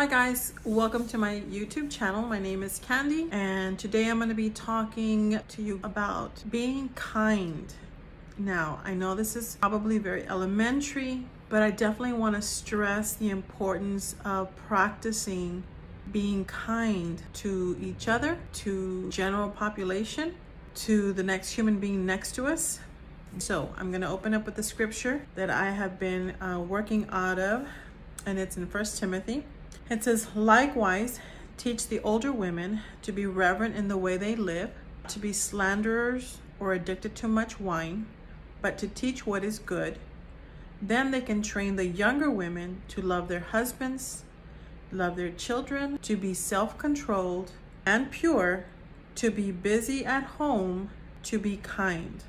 Hi guys, welcome to my YouTube channel. My name is Candy and today I'm going to be talking to you about being kind. Now, I know this is probably very elementary, but I definitely want to stress the importance of practicing being kind to each other, to general population, to the next human being next to us. So I'm going to open up with the scripture that I have been uh, working out of, and it's in First Timothy it says, likewise, teach the older women to be reverent in the way they live, to be slanderers or addicted to much wine, but to teach what is good. Then they can train the younger women to love their husbands, love their children, to be self-controlled and pure, to be busy at home, to be kind.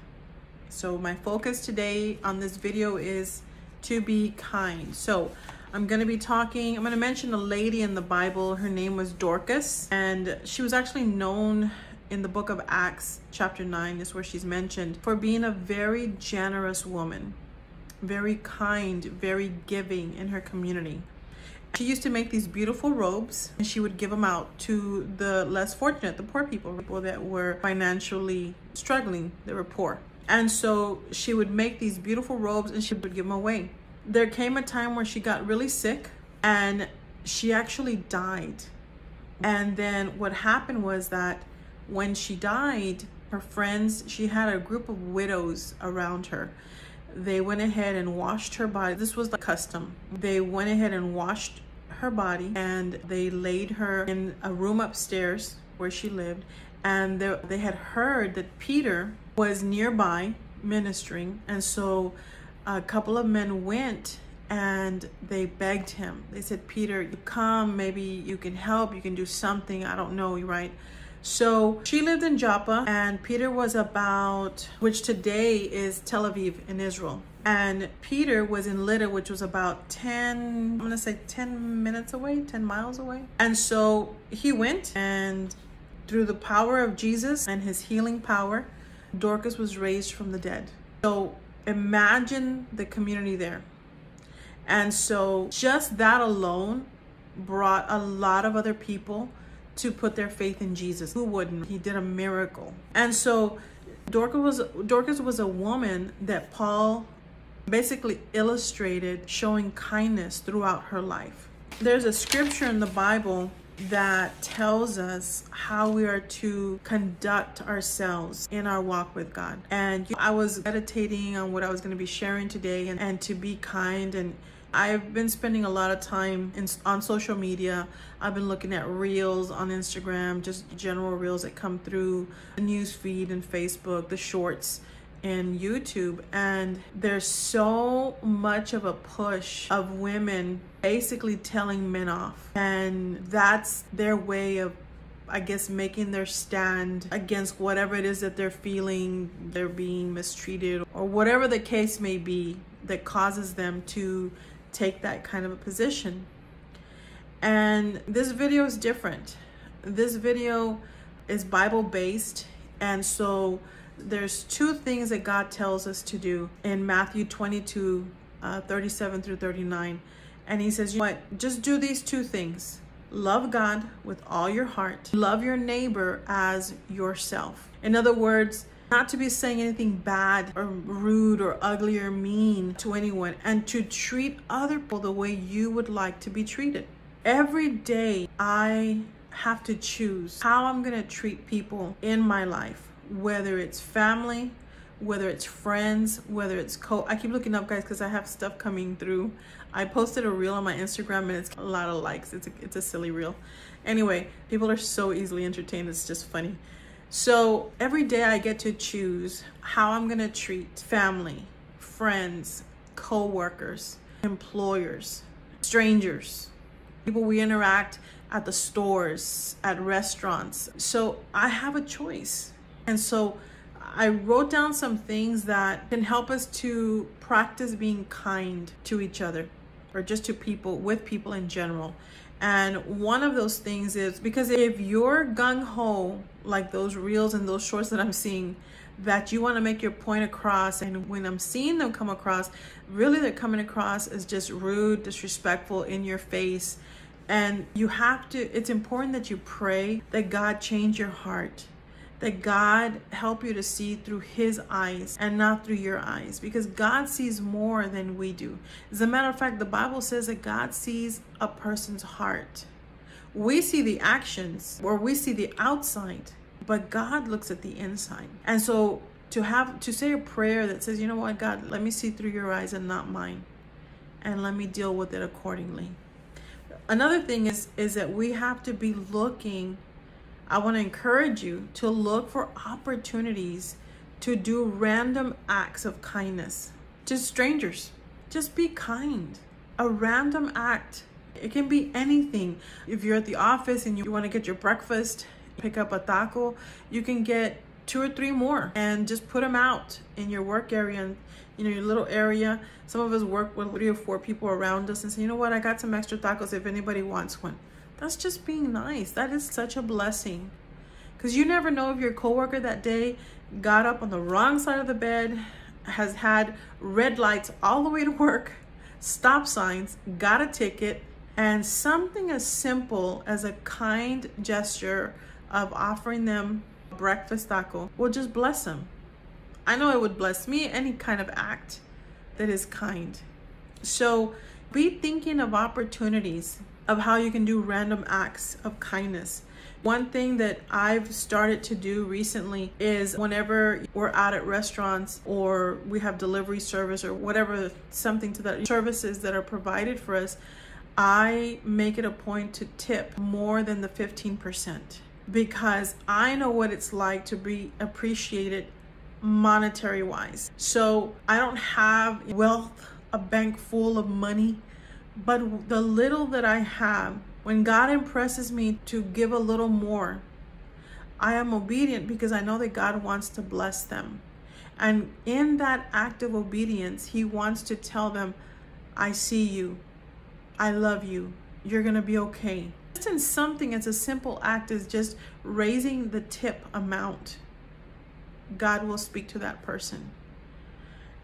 So my focus today on this video is to be kind. So I'm going to be talking, I'm going to mention a lady in the Bible. Her name was Dorcas, and she was actually known in the book of Acts, chapter 9, is where she's mentioned, for being a very generous woman, very kind, very giving in her community. She used to make these beautiful robes and she would give them out to the less fortunate, the poor people, people that were financially struggling, they were poor. And so she would make these beautiful robes and she would give them away there came a time where she got really sick and she actually died. And then what happened was that when she died, her friends, she had a group of widows around her. They went ahead and washed her body. This was the custom. They went ahead and washed her body and they laid her in a room upstairs where she lived. And they, they had heard that Peter was nearby ministering. And so a couple of men went and they begged him. They said, Peter, you come, maybe you can help, you can do something, I don't know, right? So she lived in Joppa and Peter was about, which today is Tel Aviv in Israel. And Peter was in Lydda, which was about 10, I'm gonna say 10 minutes away, 10 miles away. And so he went and through the power of Jesus and his healing power, Dorcas was raised from the dead. So imagine the community there. And so just that alone brought a lot of other people to put their faith in Jesus. Who wouldn't? He did a miracle. And so Dorcas was Dorcas was a woman that Paul basically illustrated showing kindness throughout her life. There's a scripture in the Bible that tells us how we are to conduct ourselves in our walk with God. And I was meditating on what I was going to be sharing today and, and to be kind and I've been spending a lot of time in, on social media. I've been looking at reels on Instagram, just general reels that come through the news feed and Facebook, the shorts in YouTube and there's so much of a push of women basically telling men off. And that's their way of I guess making their stand against whatever it is that they're feeling they're being mistreated or whatever the case may be that causes them to take that kind of a position. And this video is different. This video is Bible based and so there's two things that God tells us to do in Matthew 22, uh, 37 through 39. And he says, you know what, just do these two things. Love God with all your heart. Love your neighbor as yourself. In other words, not to be saying anything bad or rude or ugly or mean to anyone and to treat other people the way you would like to be treated. Every day I have to choose how I'm going to treat people in my life whether it's family, whether it's friends, whether it's co I keep looking up guys because I have stuff coming through. I posted a reel on my Instagram and it's a lot of likes. It's a, it's a silly reel. Anyway, people are so easily entertained. It's just funny. So every day I get to choose how I'm going to treat family, friends, co-workers, employers, strangers, people we interact at the stores, at restaurants. So I have a choice. And so I wrote down some things that can help us to practice being kind to each other or just to people, with people in general. And one of those things is because if you're gung ho, like those reels and those shorts that I'm seeing, that you want to make your point across, and when I'm seeing them come across, really they're coming across as just rude, disrespectful, in your face, And you have to, it's important that you pray that God change your heart, that God help you to see through His eyes and not through your eyes, because God sees more than we do. As a matter of fact, the Bible says that God sees a person's heart. We see the actions or we see the outside, but God looks at the inside. And so to have to say a prayer that says, you know what, God, let me see through your eyes and not mine, and let me deal with it accordingly. Another thing is is that we have to be looking. I want to encourage you to look for opportunities to do random acts of kindness to strangers. Just be kind. A random act. It can be anything. If you're at the office and you want to get your breakfast, pick up a taco, you can get two or three more and just put them out in your work area and you know your little area some of us work with three or four people around us and say you know what i got some extra tacos if anybody wants one that's just being nice that is such a blessing because you never know if your coworker that day got up on the wrong side of the bed has had red lights all the way to work stop signs got a ticket and something as simple as a kind gesture of offering them breakfast taco will just bless them. I know it would bless me, any kind of act that is kind. So be thinking of opportunities of how you can do random acts of kindness. One thing that I've started to do recently is whenever we're out at restaurants or we have delivery service or whatever, something to that services that are provided for us, I make it a point to tip more than the 15% because I know what it's like to be appreciated monetary wise. So I don't have wealth, a bank full of money, but the little that I have, when God impresses me to give a little more, I am obedient because I know that God wants to bless them. And in that act of obedience, He wants to tell them, I see you. I love you. You're going to be okay. Just in something as a simple act as just raising the tip amount, God will speak to that person.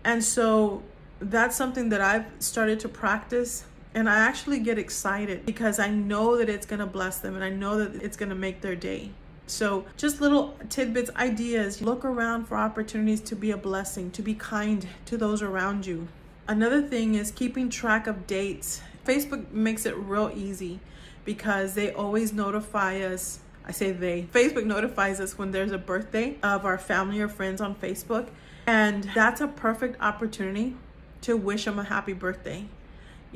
And so that's something that I've started to practice. And I actually get excited because I know that it's going to bless them and I know that it's going to make their day. So, just little tidbits, ideas. Look around for opportunities to be a blessing, to be kind to those around you. Another thing is keeping track of dates. Facebook makes it real easy because they always notify us. I say they, Facebook notifies us when there's a birthday of our family or friends on Facebook. And that's a perfect opportunity to wish them a happy birthday.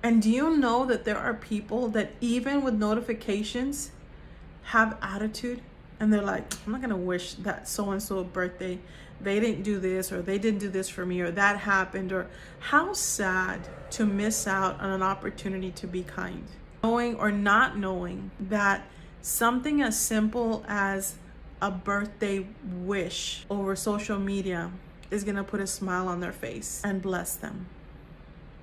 And do you know that there are people that even with notifications have attitude and they're like, I'm not gonna wish that so and so a birthday. They didn't do this or they didn't do this for me or that happened or how sad to miss out on an opportunity to be kind knowing or not knowing that something as simple as a birthday wish over social media is to put a smile on their face and bless them.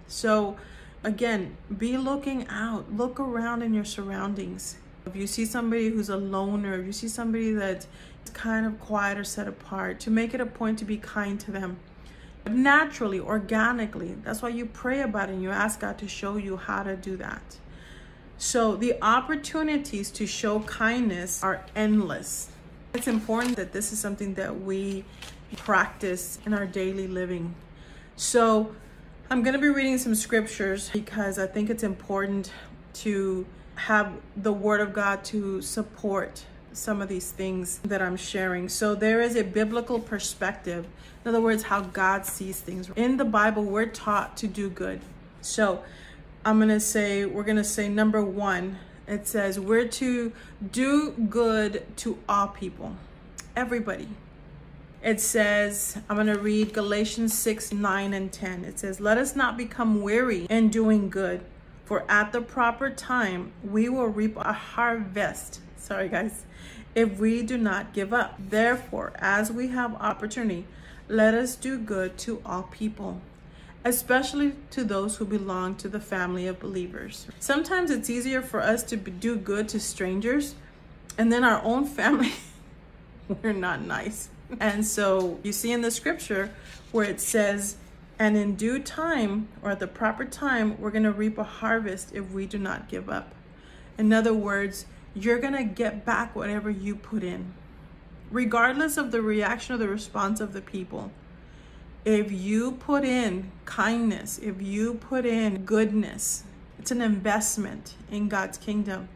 So, again, be looking out, look around in your surroundings. If you see somebody who's a loner, if you see somebody that's kind of quiet or set apart, to make it a point to be kind to them naturally, organically. That's why you pray about it and you ask God to show you how to do that. So the opportunities to show kindness are endless. It's important that this is something that we practice in our daily living. So I'm going to be reading some scriptures because I think it's important to have the word of God to support some of these things that I'm sharing. So there is a biblical perspective. In other words, how God sees things. In the Bible, we're taught to do good. So I'm going to say, we're going to say number one, it says we're to do good to all people, everybody. It says, I'm going to read Galatians 6, 9, and 10. It says, Let us not become weary in doing good, for at the proper time we will reap a harvest. Sorry, guys. If we do not give up. Therefore, as we have opportunity, let us do good to all people especially to those who belong to the family of believers. Sometimes it's easier for us to do good to strangers and then our own family, we're not nice. And so you see in the scripture where it says, and in due time or at the proper time, we're going to reap a harvest if we do not give up. In other words, you're going to get back whatever you put in, regardless of the reaction or the response of the people. If you put in kindness, if you put in goodness, it's an investment in God's kingdom.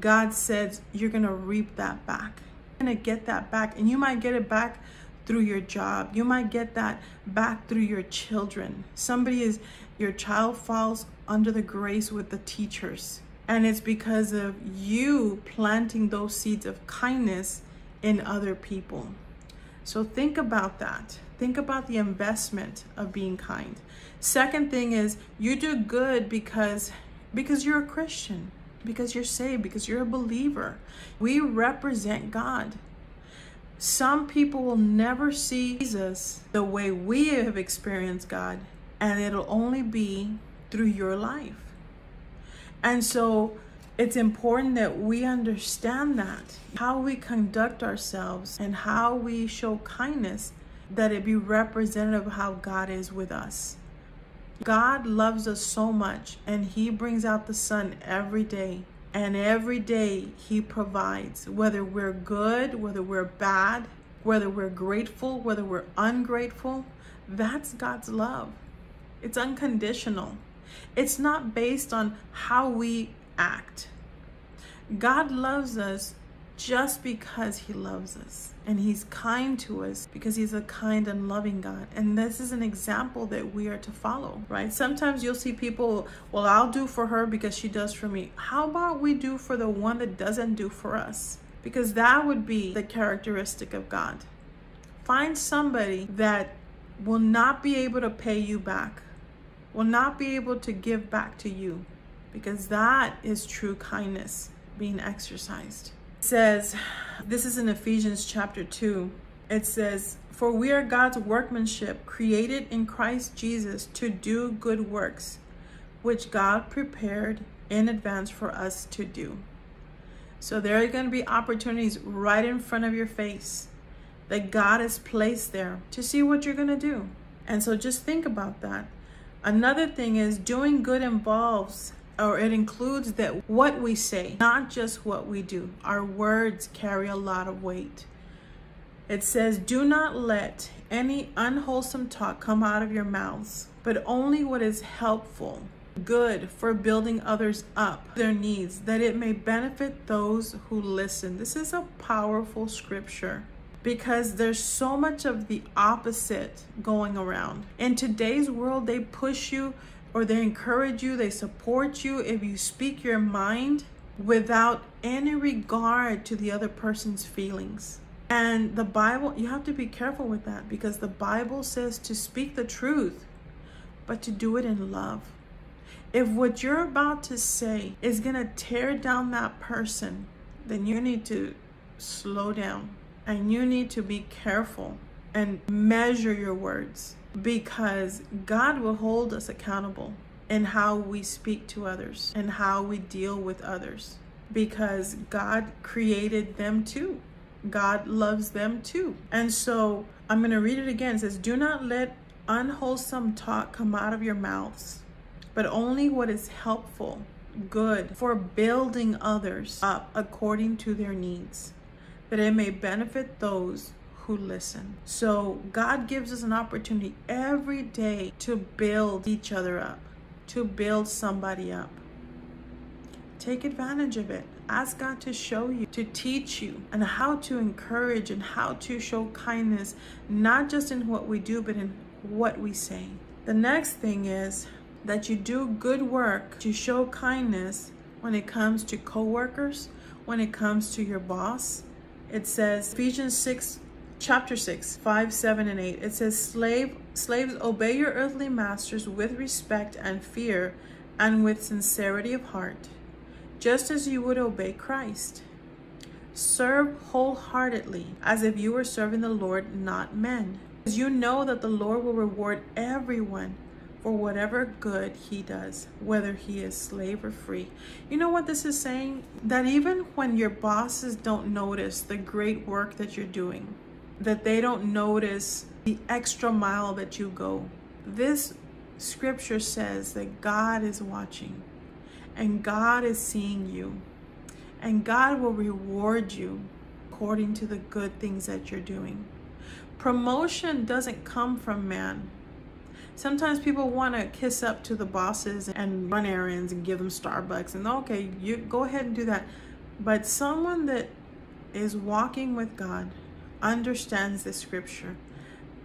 God says you're going to reap that back. Going to get that back. And you might get it back through your job. You might get that back through your children. Somebody is, your child falls under the grace with the teachers. And it's because of you planting those seeds of kindness in other people. So think about that. Think about the investment of being kind. Second thing is you do good because because you're a Christian, because you're saved, because you're a believer. We represent God. Some people will never see Jesus the way we have experienced God, and it'll only be through your life. And so it's important that we understand that how we conduct ourselves and how we show kindness that it be representative of how God is with us. God loves us so much and he brings out the sun every day. And every day he provides, whether we're good, whether we're bad, whether we're grateful, whether we're ungrateful. That's God's love. It's unconditional. It's not based on how we act. God loves us just because he loves us and he's kind to us because he's a kind and loving God. And this is an example that we are to follow, right? Sometimes you'll see people, well, I'll do for her because she does for me. How about we do for the one that doesn't do for us? Because that would be the characteristic of God. Find somebody that will not be able to pay you back will not be able to give back to you because that is true kindness being exercised. Says, this is in Ephesians chapter 2. It says, For we are God's workmanship, created in Christ Jesus to do good works, which God prepared in advance for us to do. So there are going to be opportunities right in front of your face that God has placed there to see what you're going to do. And so just think about that. Another thing is doing good involves or it includes that what we say, not just what we do. Our words carry a lot of weight. It says, do not let any unwholesome talk come out of your mouths, but only what is helpful, good for building others up, their needs, that it may benefit those who listen. This is a powerful scripture because there's so much of the opposite going around. In today's world, they push you or they encourage you, they support you if you speak your mind without any regard to the other person's feelings. And the Bible, you have to be careful with that because the Bible says to speak the truth, but to do it in love. If what you're about to say is going to tear down that person, then you need to slow down and you need to be careful and measure your words because God will hold us accountable in how we speak to others and how we deal with others because God created them too. God loves them too. And so I'm going to read it again. It says, Do not let unwholesome talk come out of your mouths, but only what is helpful, good for building others up according to their needs that it may benefit those who listen. So God gives us an opportunity every day to build each other up, to build somebody up. Take advantage of it. Ask God to show you, to teach you, and how to encourage and how to show kindness, not just in what we do, but in what we say. The next thing is that you do good work to show kindness when it comes to coworkers, when it comes to your boss, it says Ephesians 6 chapter 6 5 7 and 8 it says slave slaves obey your earthly masters with respect and fear and with sincerity of heart just as you would obey Christ serve wholeheartedly as if you were serving the Lord not men because you know that the Lord will reward everyone for whatever good he does, whether he is slave or free. You know what this is saying? That even when your bosses don't notice the great work that you're doing, that they don't notice the extra mile that you go, this scripture says that God is watching And God is seeing you. And God will reward you according to the good things that you're doing. Promotion doesn't come from man. Sometimes people want to kiss up to the bosses and run errands and give them Starbucks and okay, you go ahead and do that. But someone that is walking with God understands the scripture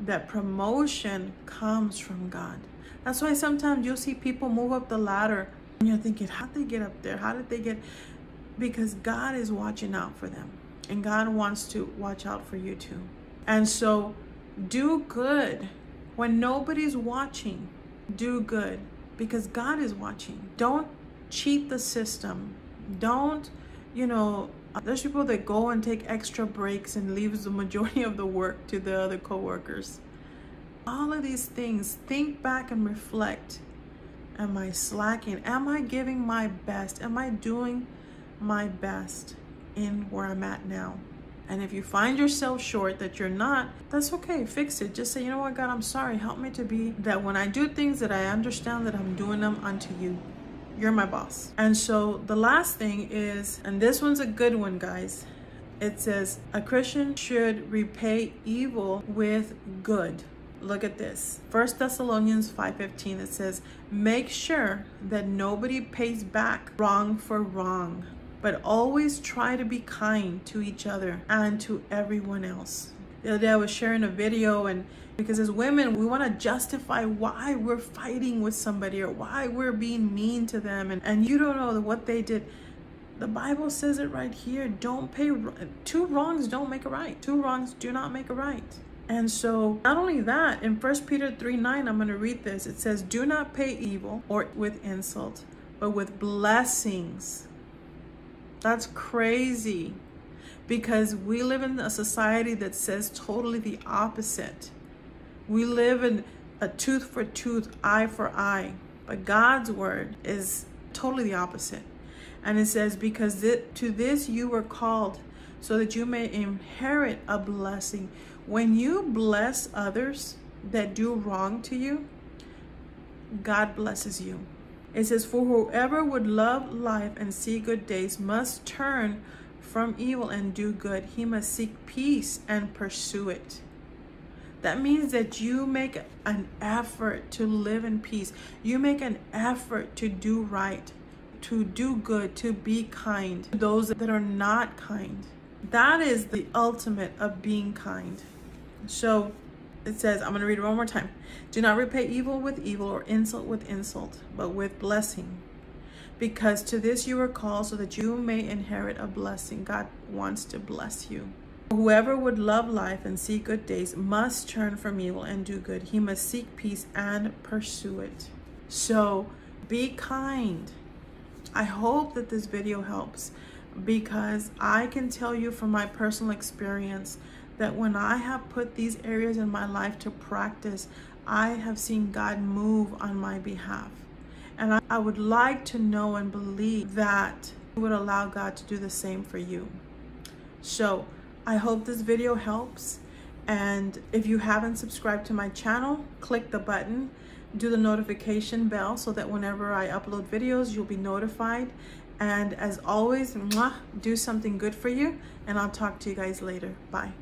that promotion comes from God. That's why sometimes you'll see people move up the ladder and you're thinking, how did they get up there? How did they get? Because God is watching out for them and God wants to watch out for you too. And so do good when nobody's watching. Do good because God is watching. Don't cheat the system. Don't, you know, Uh, there's people that go and take extra breaks and leaves the majority of the work to the other coworkers. All of these things, think back and reflect. Am I slacking? Am I giving my best? Am I doing my best in where I'm at now? And if you find yourself short that you're not, that's okay. Fix it. Just say, you know what, God, I'm sorry. Help me to be that when I do things that I understand that I'm doing them unto you. You're my boss. And so the last thing is, and this one's a good one, guys. It says, a Christian should repay evil with good. Look at this. First Thessalonians 5.15, it says, make sure that nobody pays back wrong for wrong, but always try to be kind to each other and to everyone else. The other day I was sharing a video and because as women, we want to justify why we're fighting with somebody or why we're being mean to them. And, and you don't know what they did. The Bible says it right here. Don't pay, two wrongs don't make a right. Two wrongs do not make a right. And so not only that, in 1 Peter 3, 9, I'm going to read this. It says, do not pay evil or with insult, but with blessings. That's crazy because we live in a society that says totally the opposite. We live in a tooth for tooth, eye for eye. But God's word is totally the opposite. And it says, because to this you were called so that you may inherit a blessing. When you bless others that do wrong to you, God blesses you. It says, for whoever would love life and see good days must turn from evil and do good. He must seek peace and pursue it. That means that you make an effort to live in peace. You make an effort to do right, to do good, to be kind to those that are not kind. That is the ultimate of being kind. So it says, I'm going to read it one more time. Do not repay evil with evil or insult with insult, but with blessing. Because to this you were called so that you may inherit a blessing. God wants to bless you. Whoever would love life and see good days must turn from evil and do good. He must seek peace and pursue it. So be kind. I hope that this video helps because I can tell you from my personal experience that when I have put these areas in my life to practice, I have seen God move on my behalf. And I, I would like to know and believe that you would allow God to do the same for you. So I hope this video helps. And if you haven't subscribed to my channel, click the button, do the notification bell so that whenever I upload videos, you'll be notified. And as always, mwah, do something good for you. And I'll talk to you guys later. Bye.